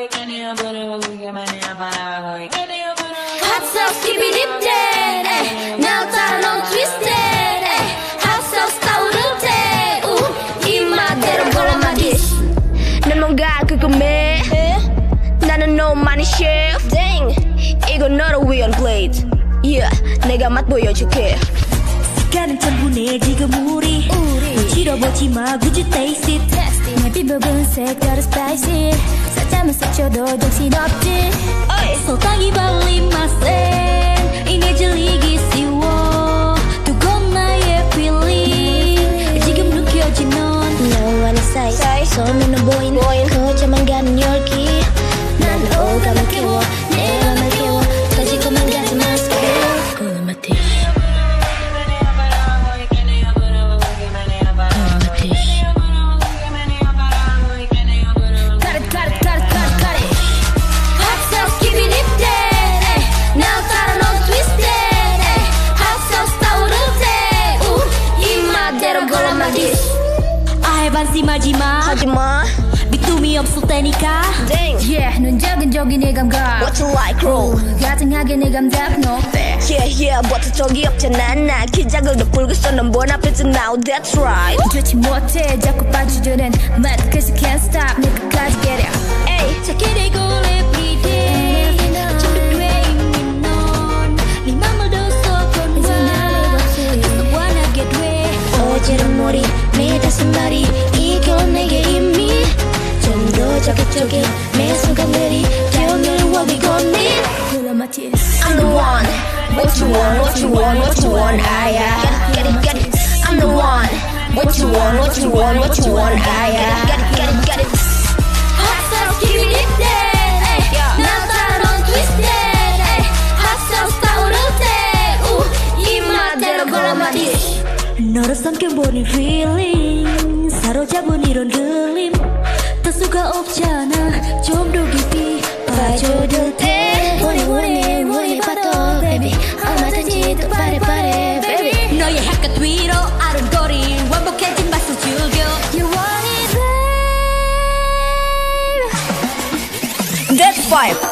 Hot sauce keep it dead 에, 날 따라 넌 twisted 에, Hot sauce 떠오를 때이 맛대로 골라 my dish 난 뭔가 궁금해 나는 너만의 chef Dang 이건 너를 위한 plate Yeah 내가 맛 보여줄게 가는 천분해 지금 우리 지러보지 마 굳이 taste it 내 부분 색깔은 spicy 살짝만 스쳐도 정신없지. 설탕이 발린 맛에 이내 질리기 쉬워. 두꺼운 나의 feeling. 지금 느껴진 넌 너와의 사이. 소문은 보인 거저만 가는 열기. 난 오감을 깨워 아예 반심하지 마. 하지마. 믿음이 없을 테니까. Dang Yeah, 눈적인적인 이 감각. What you like bro? 가증하게 내 감각 no fair Yeah yeah 버터 적이 없잖아 나. 기작을 더 불고서 넌뭔 앞에서 now That's right. 좋지 못해. 자꾸 빠져드는 맛 I can't stop. 내 끝까지 get it I'm the one What you want what you want what you want I yeah Get it get it I'm the one What you want what you want what you want I yeah Get it get it get it keep it Hot sauce 때이 맛대로 골라 my dish 너로 삼켜보는 feeling 사로잡은 이런 그림 다 수가 없잖아 좀 더 깊이 빠져들 때 vibe.